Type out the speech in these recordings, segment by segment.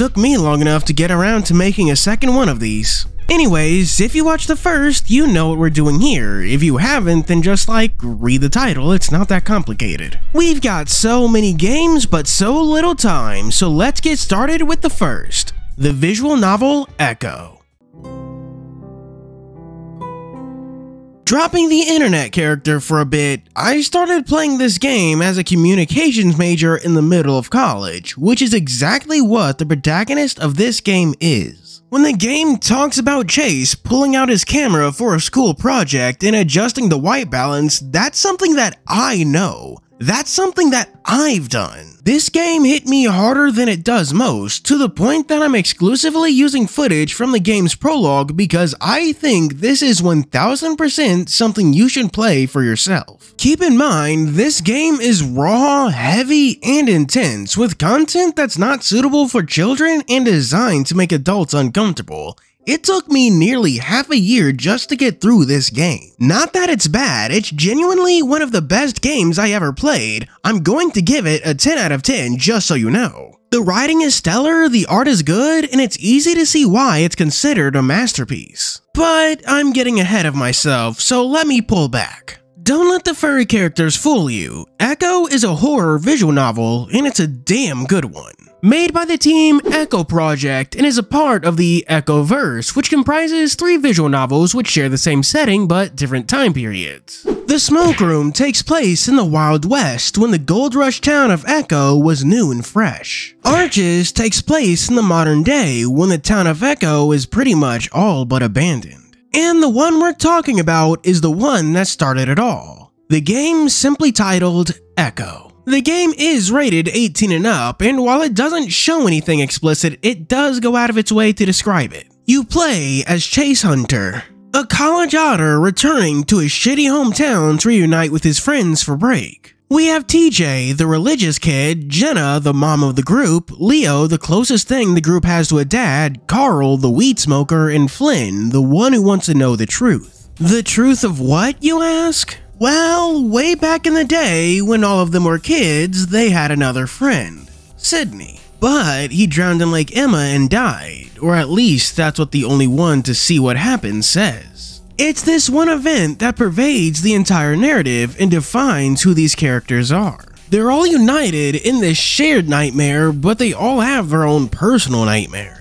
took me long enough to get around to making a second one of these. Anyways, if you watched the first, you know what we're doing here. If you haven't, then just like read the title, it's not that complicated. We've got so many games, but so little time, so let's get started with the first. The visual novel Echo. Dropping the internet character for a bit, I started playing this game as a communications major in the middle of college, which is exactly what the protagonist of this game is. When the game talks about Chase pulling out his camera for a school project and adjusting the white balance, that's something that I know. That's something that I've done. This game hit me harder than it does most, to the point that I'm exclusively using footage from the game's prologue because I think this is 1000% something you should play for yourself. Keep in mind, this game is raw, heavy, and intense, with content that's not suitable for children and designed to make adults uncomfortable. It took me nearly half a year just to get through this game. Not that it's bad, it's genuinely one of the best games I ever played. I'm going to give it a 10 out of 10 just so you know. The writing is stellar, the art is good, and it's easy to see why it's considered a masterpiece. But I'm getting ahead of myself, so let me pull back. Don't let the furry characters fool you. Echo is a horror visual novel, and it's a damn good one made by the team Echo Project and is a part of the Echoverse, which comprises three visual novels which share the same setting but different time periods. The Smoke Room takes place in the Wild West when the gold rush town of Echo was new and fresh. Arches takes place in the modern day when the town of Echo is pretty much all but abandoned. And the one we're talking about is the one that started it all. The game simply titled Echo. The game is rated 18 and up, and while it doesn't show anything explicit, it does go out of its way to describe it. You play as Chase Hunter, a college otter returning to his shitty hometown to reunite with his friends for break. We have TJ, the religious kid, Jenna, the mom of the group, Leo, the closest thing the group has to a dad, Carl, the weed smoker, and Flynn, the one who wants to know the truth. The truth of what, you ask? Well, way back in the day, when all of them were kids, they had another friend, Sydney. But he drowned in Lake Emma and died, or at least that's what the only one to see what happened says. It's this one event that pervades the entire narrative and defines who these characters are. They're all united in this shared nightmare, but they all have their own personal nightmares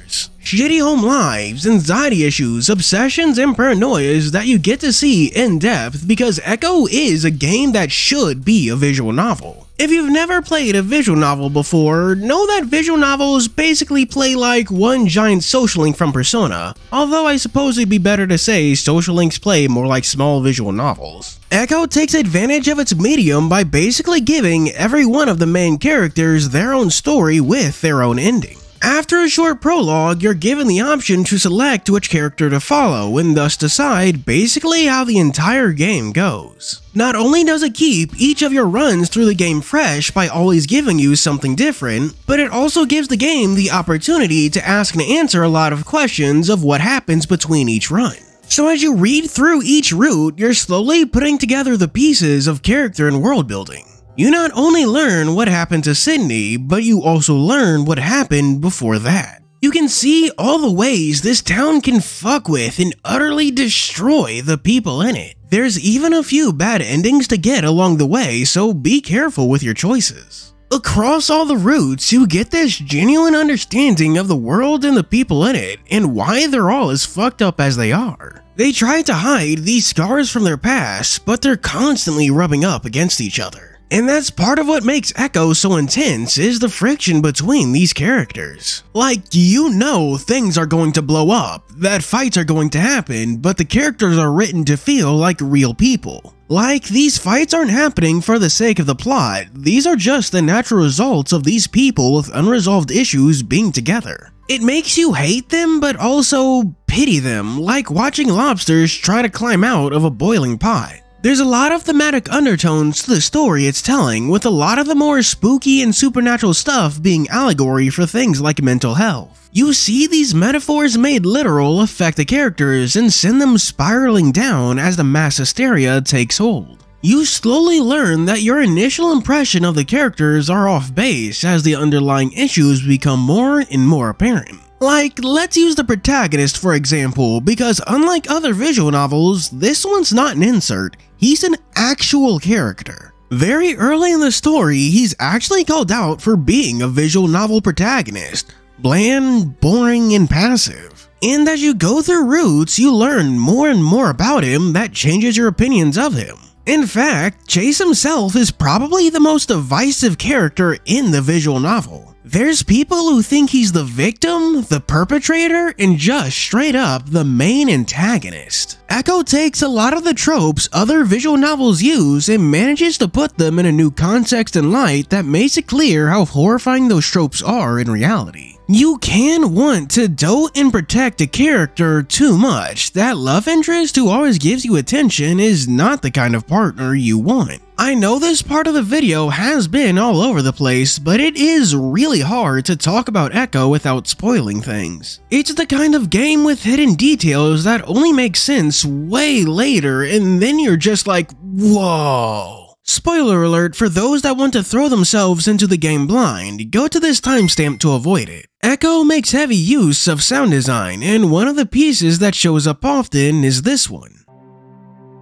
shitty home lives, anxiety issues, obsessions, and paranoias that you get to see in depth because Echo is a game that should be a visual novel. If you've never played a visual novel before, know that visual novels basically play like one giant social link from Persona, although I suppose it'd be better to say social links play more like small visual novels. Echo takes advantage of its medium by basically giving every one of the main characters their own story with their own ending. After a short prologue, you're given the option to select which character to follow and thus decide basically how the entire game goes. Not only does it keep each of your runs through the game fresh by always giving you something different, but it also gives the game the opportunity to ask and answer a lot of questions of what happens between each run. So as you read through each route, you're slowly putting together the pieces of character and world building. You not only learn what happened to Sydney, but you also learn what happened before that. You can see all the ways this town can fuck with and utterly destroy the people in it. There's even a few bad endings to get along the way, so be careful with your choices. Across all the routes, you get this genuine understanding of the world and the people in it, and why they're all as fucked up as they are. They try to hide these scars from their past, but they're constantly rubbing up against each other. And that's part of what makes Echo so intense is the friction between these characters. Like, you know things are going to blow up, that fights are going to happen, but the characters are written to feel like real people. Like, these fights aren't happening for the sake of the plot, these are just the natural results of these people with unresolved issues being together. It makes you hate them, but also pity them, like watching lobsters try to climb out of a boiling pot. There's a lot of thematic undertones to the story it's telling, with a lot of the more spooky and supernatural stuff being allegory for things like mental health. You see these metaphors made literal affect the characters and send them spiraling down as the mass hysteria takes hold. You slowly learn that your initial impression of the characters are off base as the underlying issues become more and more apparent. Like, let's use the protagonist for example, because unlike other visual novels, this one's not an insert, he's an actual character. Very early in the story, he's actually called out for being a visual novel protagonist, bland, boring, and passive. And as you go through routes, you learn more and more about him that changes your opinions of him. In fact, Chase himself is probably the most divisive character in the visual novel. There's people who think he's the victim, the perpetrator, and just straight up the main antagonist. Echo takes a lot of the tropes other visual novels use and manages to put them in a new context and light that makes it clear how horrifying those tropes are in reality. You can want to dote and protect a character too much. That love interest who always gives you attention is not the kind of partner you want. I know this part of the video has been all over the place, but it is really hard to talk about Echo without spoiling things. It's the kind of game with hidden details that only make sense way later and then you're just like, whoa. Spoiler alert for those that want to throw themselves into the game blind, go to this timestamp to avoid it. Echo makes heavy use of sound design, and one of the pieces that shows up often is this one.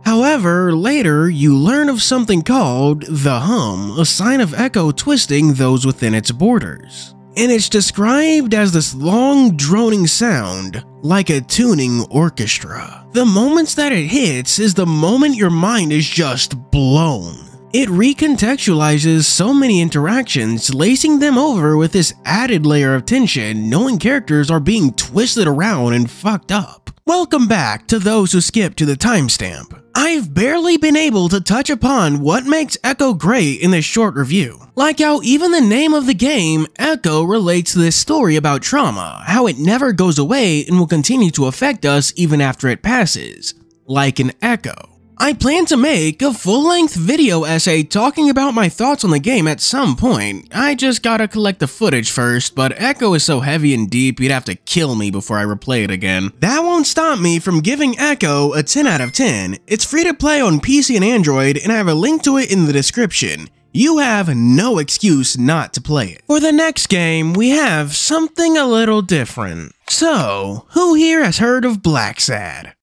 However, later you learn of something called the hum, a sign of Echo twisting those within its borders. And it's described as this long droning sound, like a tuning orchestra. The moments that it hits is the moment your mind is just blown. It recontextualizes so many interactions, lacing them over with this added layer of tension, knowing characters are being twisted around and fucked up. Welcome back to those who skip to the timestamp. I've barely been able to touch upon what makes Echo great in this short review. Like how even the name of the game, Echo, relates to this story about trauma, how it never goes away and will continue to affect us even after it passes, like an echo. I plan to make a full-length video essay talking about my thoughts on the game at some point. I just gotta collect the footage first, but Echo is so heavy and deep you'd have to kill me before I replay it again. That won't stop me from giving Echo a 10 out of 10. It's free to play on PC and Android, and I have a link to it in the description. You have no excuse not to play it. For the next game, we have something a little different. So, who here has heard of Blacksad?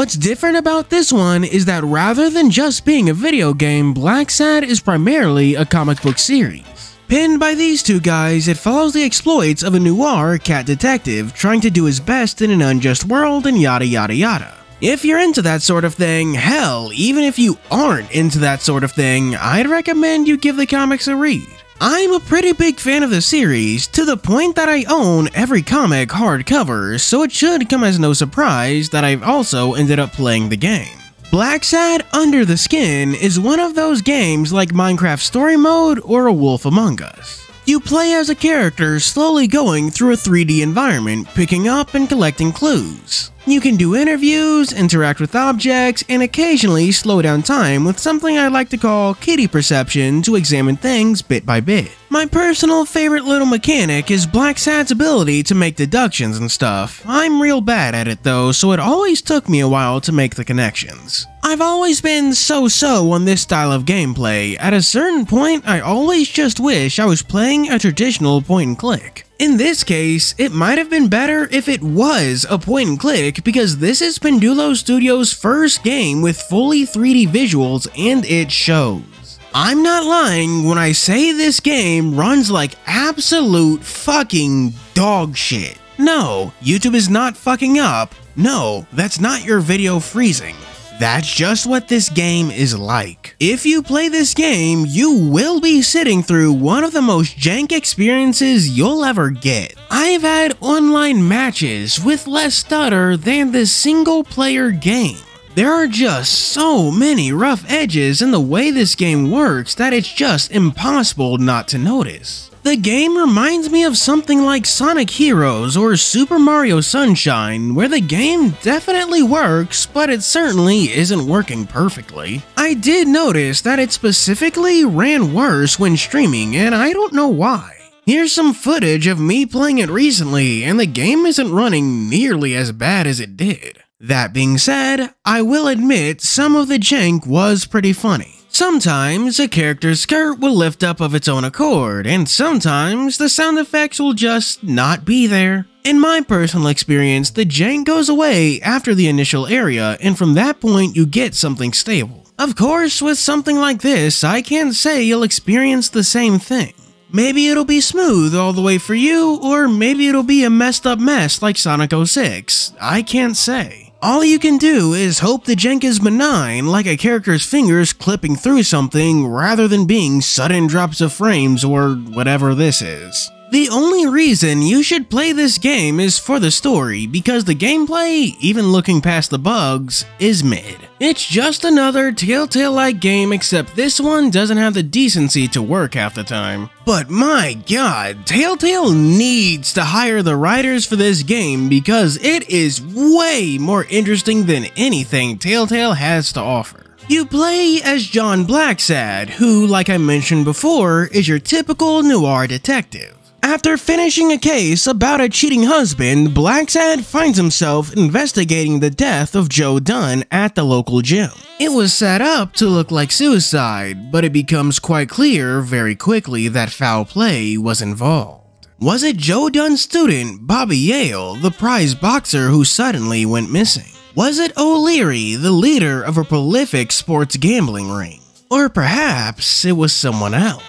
What's different about this one is that rather than just being a video game, Blacksad is primarily a comic book series. Pinned by these two guys, it follows the exploits of a noir cat detective trying to do his best in an unjust world and yada yada yada. If you're into that sort of thing, hell, even if you aren't into that sort of thing, I'd recommend you give the comics a read. I'm a pretty big fan of the series, to the point that I own every comic hardcover, so it should come as no surprise that I've also ended up playing the game. Blacksad Under the Skin is one of those games like Minecraft Story Mode or A Wolf Among Us. You play as a character slowly going through a 3D environment, picking up and collecting clues. You can do interviews, interact with objects, and occasionally slow down time with something I like to call kitty perception to examine things bit by bit. My personal favorite little mechanic is Blacksad's ability to make deductions and stuff. I'm real bad at it though, so it always took me a while to make the connections. I've always been so-so on this style of gameplay. At a certain point, I always just wish I was playing a traditional point and click. In this case, it might have been better if it was a point and click because this is Pendulo Studios' first game with fully 3D visuals and it shows. I'm not lying when I say this game runs like absolute fucking dog shit. No, YouTube is not fucking up. No, that's not your video freezing. That's just what this game is like. If you play this game, you will be sitting through one of the most jank experiences you'll ever get. I've had online matches with less stutter than this single player game. There are just so many rough edges in the way this game works that it's just impossible not to notice. The game reminds me of something like Sonic Heroes or Super Mario Sunshine, where the game definitely works, but it certainly isn't working perfectly. I did notice that it specifically ran worse when streaming, and I don't know why. Here's some footage of me playing it recently, and the game isn't running nearly as bad as it did. That being said, I will admit some of the jank was pretty funny. Sometimes a character's skirt will lift up of its own accord, and sometimes the sound effects will just not be there. In my personal experience, the jank goes away after the initial area, and from that point you get something stable. Of course, with something like this, I can't say you'll experience the same thing. Maybe it'll be smooth all the way for you, or maybe it'll be a messed up mess like Sonic 06. I can't say. All you can do is hope the jank is benign, like a character's fingers clipping through something rather than being sudden drops of frames or whatever this is. The only reason you should play this game is for the story, because the gameplay, even looking past the bugs, is mid. It's just another Telltale-like game except this one doesn't have the decency to work half the time. But my god, Telltale needs to hire the writers for this game because it is way more interesting than anything Telltale has to offer. You play as John Blacksad, who, like I mentioned before, is your typical noir detective. After finishing a case about a cheating husband, Blacksad finds himself investigating the death of Joe Dunn at the local gym. It was set up to look like suicide, but it becomes quite clear very quickly that foul play was involved. Was it Joe Dunn's student, Bobby Yale, the prize boxer who suddenly went missing? Was it O'Leary, the leader of a prolific sports gambling ring? Or perhaps it was someone else?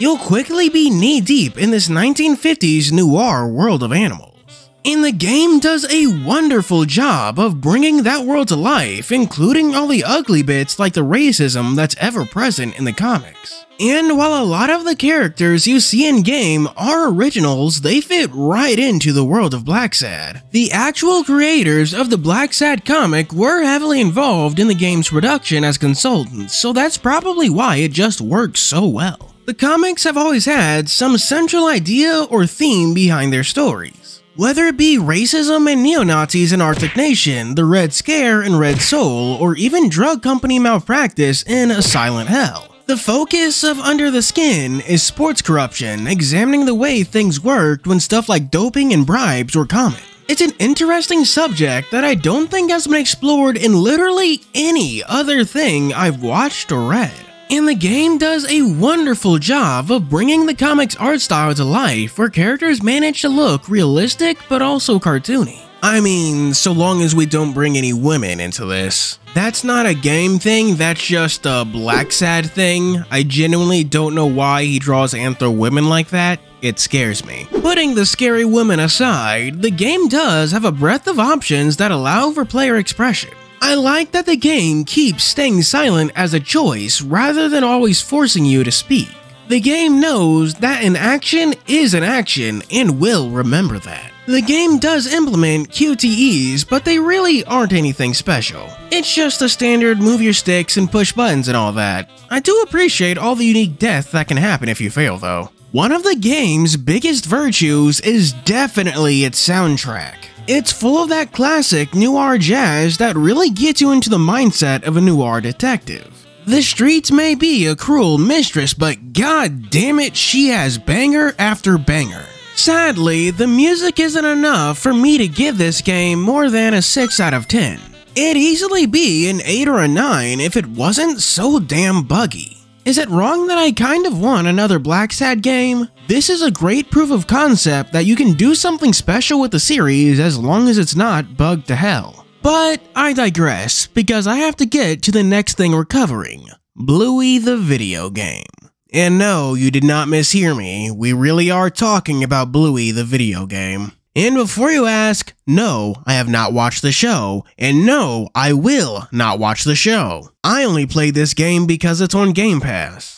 You'll quickly be knee deep in this 1950s noir world of animals. And the game does a wonderful job of bringing that world to life, including all the ugly bits like the racism that's ever present in the comics. And while a lot of the characters you see in game are originals, they fit right into the world of Blacksad. The actual creators of the Blacksad comic were heavily involved in the game's production as consultants, so that's probably why it just works so well. The comics have always had some central idea or theme behind their stories. Whether it be racism and neo-Nazis in Arctic Nation, the Red Scare in Red Soul, or even drug company malpractice in A Silent Hell. The focus of Under the Skin is sports corruption, examining the way things worked when stuff like doping and bribes were common. It's an interesting subject that I don't think has been explored in literally any other thing I've watched or read. And the game does a wonderful job of bringing the comic's art style to life where characters manage to look realistic but also cartoony. I mean, so long as we don't bring any women into this. That's not a game thing, that's just a Blacksad thing. I genuinely don't know why he draws anthro women like that. It scares me. Putting the scary women aside, the game does have a breadth of options that allow for player expression. I like that the game keeps staying silent as a choice rather than always forcing you to speak. The game knows that an action is an action and will remember that. The game does implement QTEs, but they really aren't anything special. It's just a standard move your sticks and push buttons and all that. I do appreciate all the unique death that can happen if you fail though. One of the game's biggest virtues is definitely its soundtrack. It's full of that classic noir jazz that really gets you into the mindset of a noir detective. The streets may be a cruel mistress, but god damn it, she has banger after banger. Sadly, the music isn't enough for me to give this game more than a 6 out of 10. It'd easily be an 8 or a 9 if it wasn't so damn buggy. Is it wrong that I kind of want another Blacksad game? This is a great proof of concept that you can do something special with the series as long as it's not bugged to hell. But I digress, because I have to get to the next thing we're covering, Bluey the video game. And no, you did not mishear me, we really are talking about Bluey the video game. And before you ask, no, I have not watched the show, and no, I will not watch the show. I only played this game because it's on Game Pass.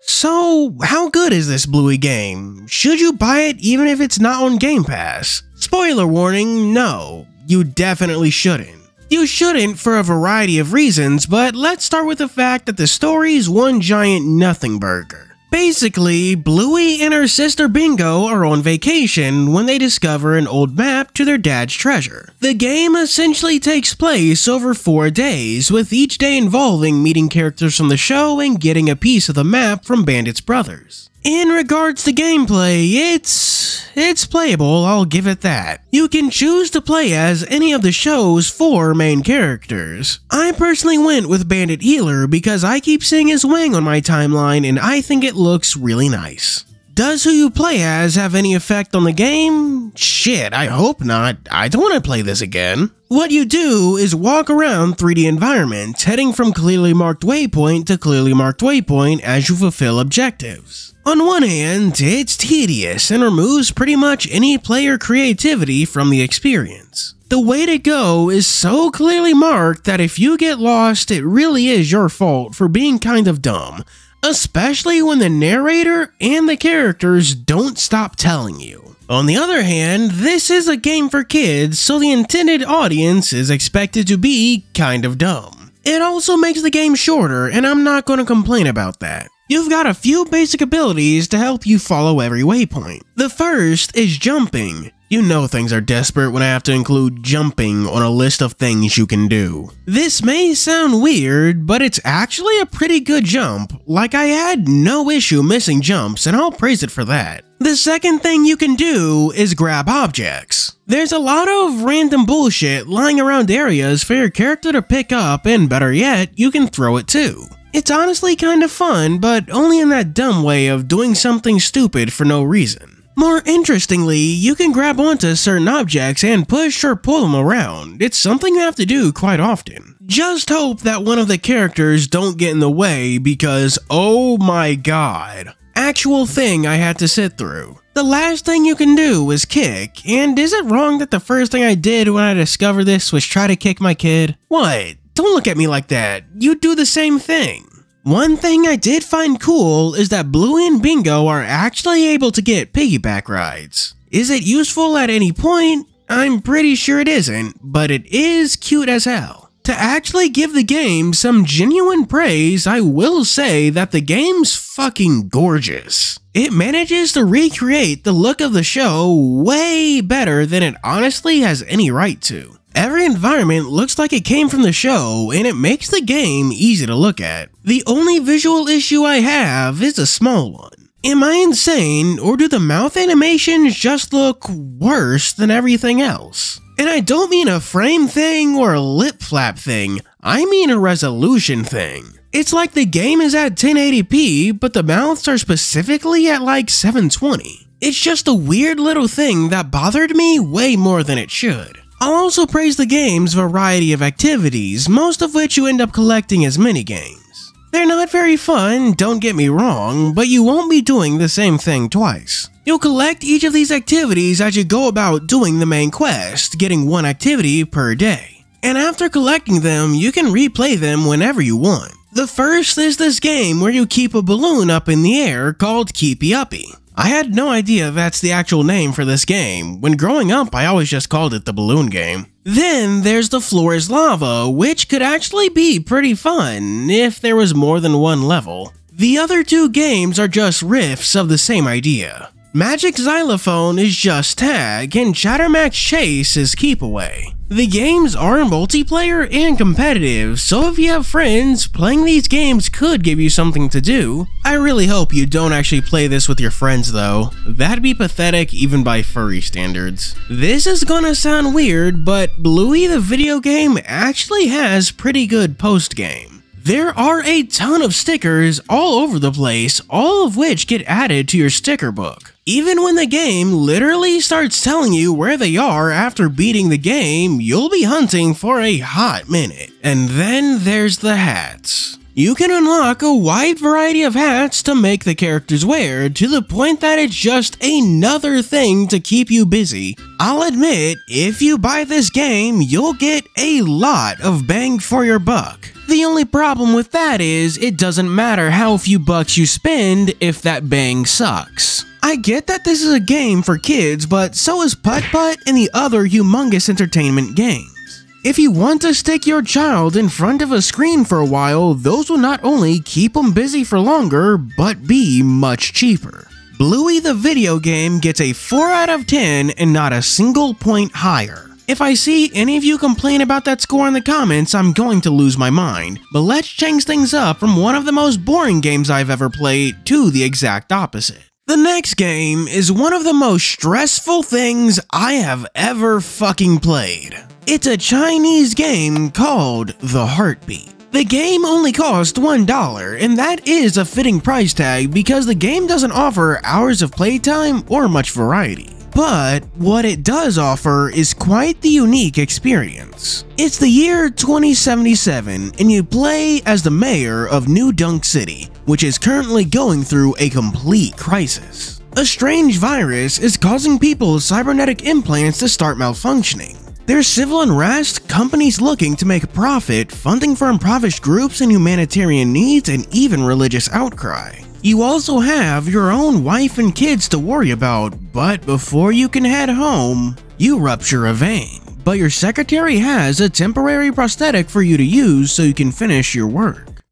So, how good is this Bluey game? Should you buy it even if it's not on Game Pass? Spoiler warning, no, you definitely shouldn't. You shouldn't for a variety of reasons, but let's start with the fact that the story is one giant nothing burger. Basically, Bluey and her sister Bingo are on vacation when they discover an old map to their dad's treasure. The game essentially takes place over four days, with each day involving meeting characters from the show and getting a piece of the map from Bandit's brothers. In regards to gameplay, it's it's playable, I'll give it that. You can choose to play as any of the show's four main characters. I personally went with Bandit Heeler because I keep seeing his wing on my timeline and I think it looks really nice. Does who you play as have any effect on the game? Shit, I hope not. I don't want to play this again. What you do is walk around 3D environments, heading from clearly marked waypoint to clearly marked waypoint as you fulfill objectives. On one hand, it's tedious and removes pretty much any player creativity from the experience. The way to go is so clearly marked that if you get lost, it really is your fault for being kind of dumb, especially when the narrator and the characters don't stop telling you. On the other hand, this is a game for kids, so the intended audience is expected to be kind of dumb. It also makes the game shorter, and I'm not going to complain about that. You've got a few basic abilities to help you follow every waypoint. The first is jumping. You know things are desperate when I have to include jumping on a list of things you can do. This may sound weird, but it's actually a pretty good jump. Like I had no issue missing jumps and I'll praise it for that. The second thing you can do is grab objects. There's a lot of random bullshit lying around areas for your character to pick up and better yet, you can throw it too. It's honestly kind of fun, but only in that dumb way of doing something stupid for no reason. More interestingly, you can grab onto certain objects and push or pull them around. It's something you have to do quite often. Just hope that one of the characters don't get in the way because oh my god. Actual thing I had to sit through. The last thing you can do is kick, and is it wrong that the first thing I did when I discovered this was try to kick my kid? What? Don't look at me like that. You do the same thing. One thing I did find cool is that Bluey and Bingo are actually able to get piggyback rides. Is it useful at any point? I'm pretty sure it isn't, but it is cute as hell. To actually give the game some genuine praise, I will say that the game's fucking gorgeous. It manages to recreate the look of the show way better than it honestly has any right to. Every environment looks like it came from the show, and it makes the game easy to look at. The only visual issue I have is a small one. Am I insane, or do the mouth animations just look worse than everything else? And I don't mean a frame thing or a lip flap thing, I mean a resolution thing. It's like the game is at 1080p, but the mouths are specifically at like 720. It's just a weird little thing that bothered me way more than it should. I'll also praise the game's variety of activities, most of which you end up collecting as minigames. They're not very fun, don't get me wrong, but you won't be doing the same thing twice. You'll collect each of these activities as you go about doing the main quest, getting one activity per day. And after collecting them, you can replay them whenever you want. The first is this game where you keep a balloon up in the air called Keepy Uppy. I had no idea that's the actual name for this game. When growing up, I always just called it the balloon game. Then there's the floor is lava, which could actually be pretty fun if there was more than one level. The other two games are just riffs of the same idea. Magic Xylophone is just tag, and Chattermax Chase is keep away. The games are multiplayer and competitive, so if you have friends, playing these games could give you something to do. I really hope you don't actually play this with your friends though. That'd be pathetic even by furry standards. This is gonna sound weird, but Bluey the video game actually has pretty good post-game. There are a ton of stickers all over the place, all of which get added to your sticker book. Even when the game literally starts telling you where they are after beating the game, you'll be hunting for a hot minute. And then there's the hats. You can unlock a wide variety of hats to make the characters wear, to the point that it's just another thing to keep you busy. I'll admit, if you buy this game, you'll get a lot of bang for your buck. The only problem with that is, it doesn't matter how few bucks you spend if that bang sucks. I get that this is a game for kids, but so is Putt Putt and the other humongous entertainment games. If you want to stick your child in front of a screen for a while, those will not only keep them busy for longer, but be much cheaper. Bluey the video game gets a 4 out of 10 and not a single point higher. If I see any of you complain about that score in the comments, I'm going to lose my mind. But let's change things up from one of the most boring games I've ever played to the exact opposite. The next game is one of the most stressful things I have ever fucking played. It's a Chinese game called The Heartbeat. The game only cost $1, and that is a fitting price tag because the game doesn't offer hours of playtime or much variety. But what it does offer is quite the unique experience. It's the year 2077 and you play as the mayor of New Dunk City, which is currently going through a complete crisis. A strange virus is causing people's cybernetic implants to start malfunctioning, there's civil unrest, companies looking to make a profit, funding for impoverished groups and humanitarian needs, and even religious outcry. You also have your own wife and kids to worry about, but before you can head home, you rupture a vein. But your secretary has a temporary prosthetic for you to use so you can finish your work.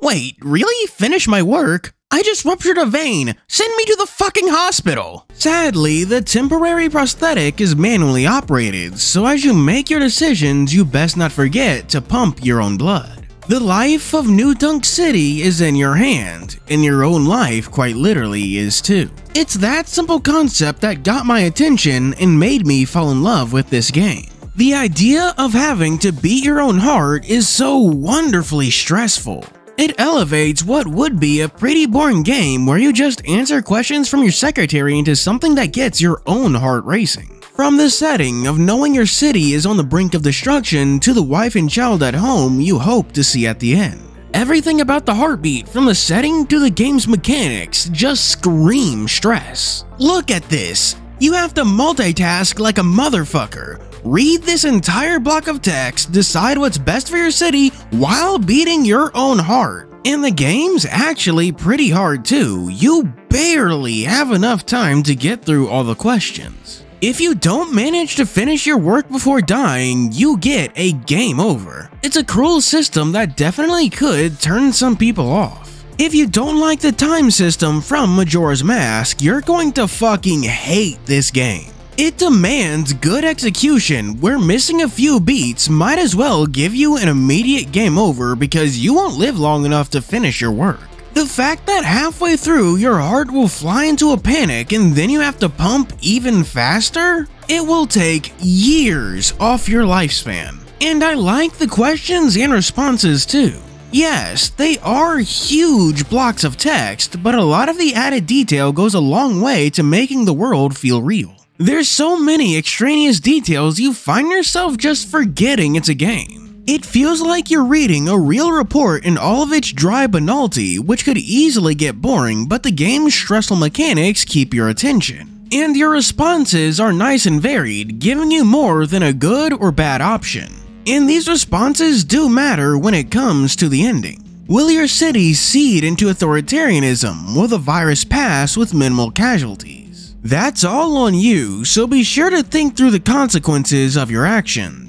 Wait, really? Finish my work? I just ruptured a vein. Send me to the fucking hospital. Sadly, the temporary prosthetic is manually operated, so as you make your decisions, you best not forget to pump your own blood. The life of New Dunk City is in your hand, and your own life quite literally is too. It's that simple concept that got my attention and made me fall in love with this game. The idea of having to beat your own heart is so wonderfully stressful. It elevates what would be a pretty boring game where you just answer questions from your secretary into something that gets your own heart racing. From the setting of knowing your city is on the brink of destruction to the wife and child at home you hope to see at the end. Everything about the heartbeat, from the setting to the game's mechanics, just scream stress. Look at this! You have to multitask like a motherfucker, Read this entire block of text, decide what's best for your city while beating your own heart. And the game's actually pretty hard too, you barely have enough time to get through all the questions. If you don't manage to finish your work before dying, you get a game over. It's a cruel system that definitely could turn some people off. If you don't like the time system from Majora's Mask, you're going to fucking hate this game. It demands good execution, where missing a few beats might as well give you an immediate game over because you won't live long enough to finish your work. The fact that halfway through your heart will fly into a panic and then you have to pump even faster? It will take years off your lifespan. And I like the questions and responses too. Yes, they are huge blocks of text, but a lot of the added detail goes a long way to making the world feel real. There's so many extraneous details you find yourself just forgetting it's a game. It feels like you're reading a real report in all of its dry banality, which could easily get boring, but the game's stressful mechanics keep your attention. And your responses are nice and varied, giving you more than a good or bad option. And these responses do matter when it comes to the ending. Will your city cede into authoritarianism? Will the virus pass with minimal casualties? That's all on you, so be sure to think through the consequences of your actions.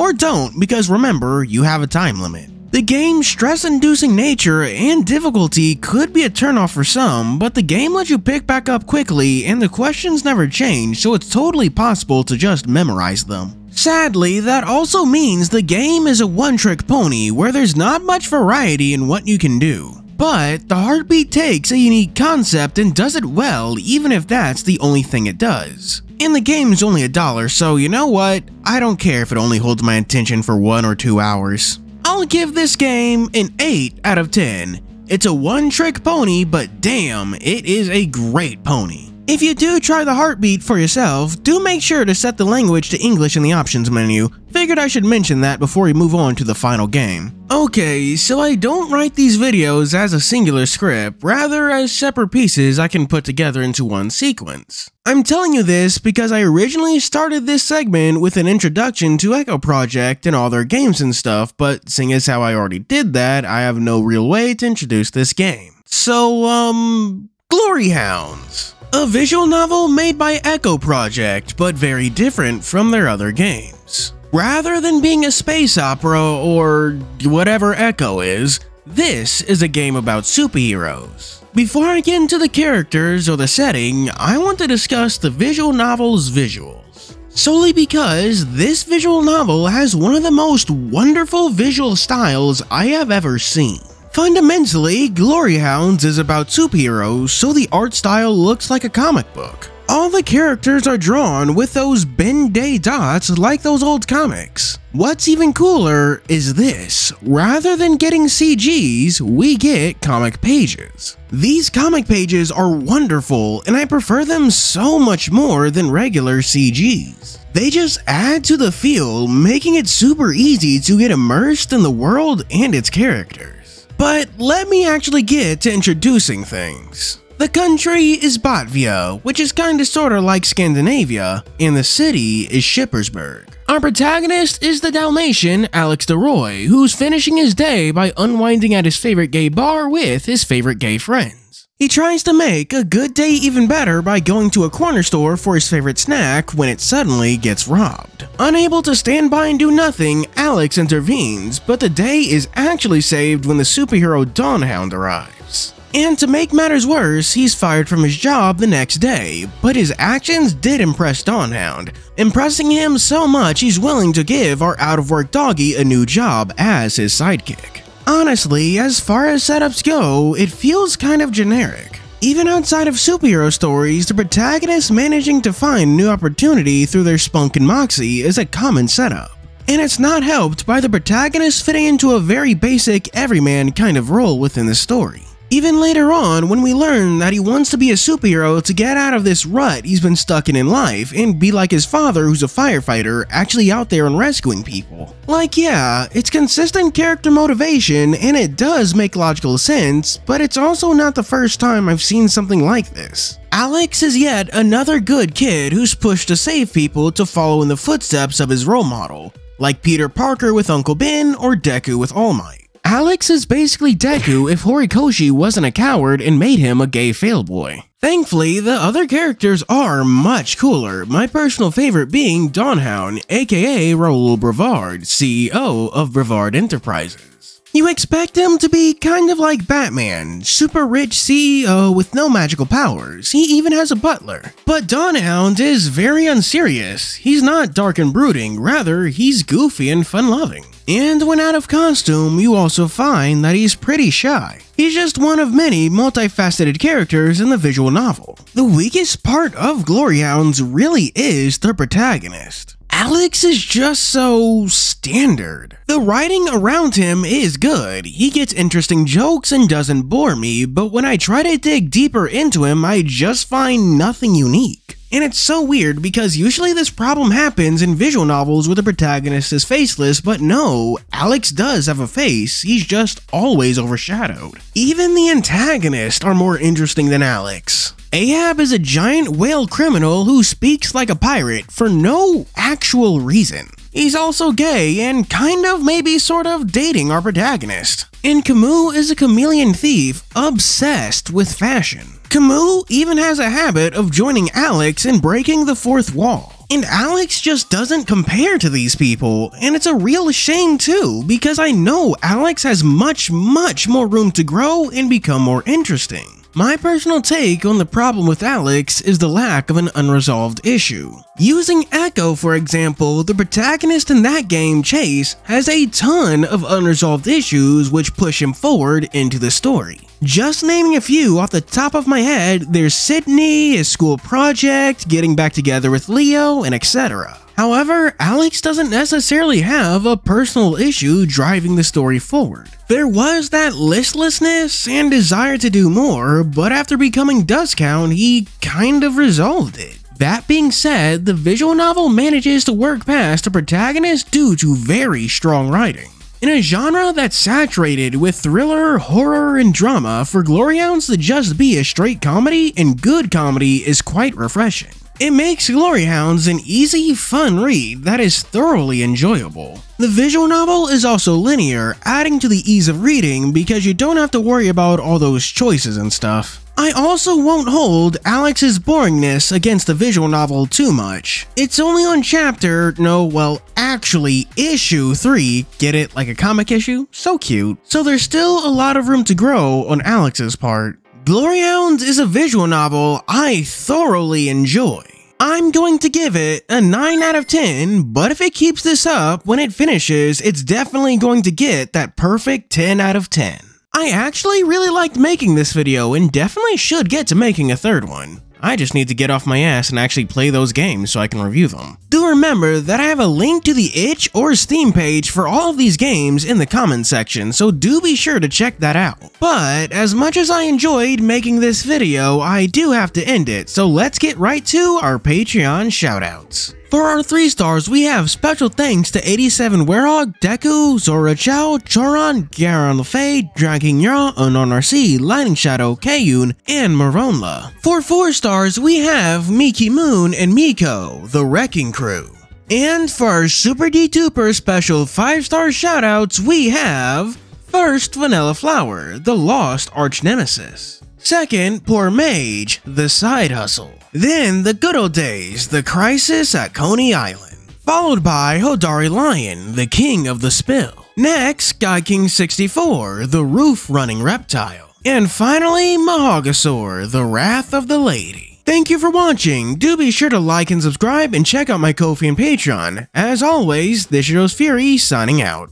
Or don't, because remember, you have a time limit. The game's stress-inducing nature and difficulty could be a turnoff for some, but the game lets you pick back up quickly and the questions never change, so it's totally possible to just memorize them. Sadly, that also means the game is a one-trick pony where there's not much variety in what you can do. But the heartbeat takes a unique concept and does it well even if that's the only thing it does. And the game's only a dollar, so you know what? I don't care if it only holds my attention for one or two hours. I'll give this game an 8 out of 10. It's a one-trick pony, but damn, it is a great pony. If you do try the heartbeat for yourself, do make sure to set the language to English in the options menu. Figured I should mention that before we move on to the final game. Okay, so I don't write these videos as a singular script, rather as separate pieces I can put together into one sequence. I'm telling you this because I originally started this segment with an introduction to Echo Project and all their games and stuff, but seeing as how I already did that, I have no real way to introduce this game. So, um, Glory Hounds a visual novel made by Echo Project, but very different from their other games. Rather than being a space opera or whatever Echo is, this is a game about superheroes. Before I get into the characters or the setting, I want to discuss the visual novel's visuals. solely because this visual novel has one of the most wonderful visual styles I have ever seen. Fundamentally, Glory Hounds is about superheroes, so the art style looks like a comic book. All the characters are drawn with those Ben Day dots like those old comics. What's even cooler is this. Rather than getting CGs, we get comic pages. These comic pages are wonderful and I prefer them so much more than regular CGs. They just add to the feel, making it super easy to get immersed in the world and its characters. But let me actually get to introducing things. The country is Batvia, which is kinda sorta like Scandinavia, and the city is Shippersburg. Our protagonist is the Dalmatian Alex DeRoy, who's finishing his day by unwinding at his favorite gay bar with his favorite gay friend. He tries to make a good day even better by going to a corner store for his favorite snack when it suddenly gets robbed. Unable to stand by and do nothing, Alex intervenes, but the day is actually saved when the superhero Dawnhound arrives. And to make matters worse, he's fired from his job the next day, but his actions did impress Dawnhound, impressing him so much he's willing to give our out-of-work doggy a new job as his sidekick. Honestly, as far as setups go, it feels kind of generic. Even outside of superhero stories, the protagonist managing to find new opportunity through their spunk and moxie is a common setup. And it's not helped by the protagonist fitting into a very basic everyman kind of role within the story. Even later on, when we learn that he wants to be a superhero to get out of this rut he's been stuck in in life and be like his father who's a firefighter actually out there and rescuing people. Like yeah, it's consistent character motivation and it does make logical sense, but it's also not the first time I've seen something like this. Alex is yet another good kid who's pushed to save people to follow in the footsteps of his role model, like Peter Parker with Uncle Ben or Deku with All Might. Alex is basically Deku if Horikoshi wasn't a coward and made him a gay failboy. Thankfully, the other characters are much cooler, my personal favorite being Dawnhound, aka Raoul Brevard, CEO of Brevard Enterprises. You expect him to be kind of like Batman, super rich CEO with no magical powers. He even has a butler. But Dawnhound is very unserious. He's not dark and brooding, rather, he's goofy and fun-loving. And when out of costume, you also find that he's pretty shy. He's just one of many multifaceted characters in the visual novel. The weakest part of Glory Hounds really is the protagonist. Alex is just so standard. The writing around him is good, he gets interesting jokes and doesn't bore me, but when I try to dig deeper into him, I just find nothing unique. And it's so weird because usually this problem happens in visual novels where the protagonist is faceless, but no, Alex does have a face, he's just always overshadowed. Even the antagonists are more interesting than Alex. Ahab is a giant whale criminal who speaks like a pirate for no actual reason. He's also gay and kind of maybe sort of dating our protagonist. And Camus is a chameleon thief obsessed with fashion. Camus even has a habit of joining Alex in breaking the fourth wall. And Alex just doesn't compare to these people, and it's a real shame too, because I know Alex has much, much more room to grow and become more interesting. My personal take on the problem with Alex is the lack of an unresolved issue. Using Echo for example, the protagonist in that game, Chase, has a ton of unresolved issues which push him forward into the story. Just naming a few off the top of my head, there's Sydney, his school project, getting back together with Leo, and etc. However, Alex doesn't necessarily have a personal issue driving the story forward. There was that listlessness and desire to do more, but after becoming Dusthound, he kind of resolved it. That being said, the visual novel manages to work past the protagonist due to very strong writing. In a genre that's saturated with thriller, horror, and drama, for Glory Hounds to just be a straight comedy and good comedy is quite refreshing. It makes Glory Hounds an easy, fun read that is thoroughly enjoyable. The visual novel is also linear, adding to the ease of reading because you don't have to worry about all those choices and stuff. I also won't hold Alex's boringness against the visual novel too much. It's only on chapter, no, well, actually, issue 3, get it, like a comic issue? So cute. So there's still a lot of room to grow on Alex's part. Glory Hounds is a visual novel I thoroughly enjoy. I'm going to give it a 9 out of 10, but if it keeps this up, when it finishes, it's definitely going to get that perfect 10 out of 10. I actually really liked making this video and definitely should get to making a third one. I just need to get off my ass and actually play those games so I can review them. Do remember that I have a link to the itch or Steam page for all of these games in the comments section, so do be sure to check that out. But as much as I enjoyed making this video, I do have to end it, so let's get right to our Patreon shoutouts. For our 3 stars, we have special thanks to 87 Werehog, Deku, Zora Chow, Choron, Garon LaFay, Dragging Yara, Unknown RC, Lightning Shadow, Kayun, and Maronla. For 4 stars, we have Miki Moon and Miko, the Wrecking Crew. And for our Super D2per special 5 star shoutouts, we have First, Vanilla Flower, the lost arch nemesis. Second, Poor Mage, the side hustle. Then, the good old days, the crisis at Coney Island. Followed by Hodari Lion, the king of the spill. Next, Guy King 64, the roof running reptile. And finally, Mahogasaur, the wrath of the lady. Thank you for watching. Do be sure to like and subscribe and check out my Ko-fi and Patreon. As always, this is Fury signing out.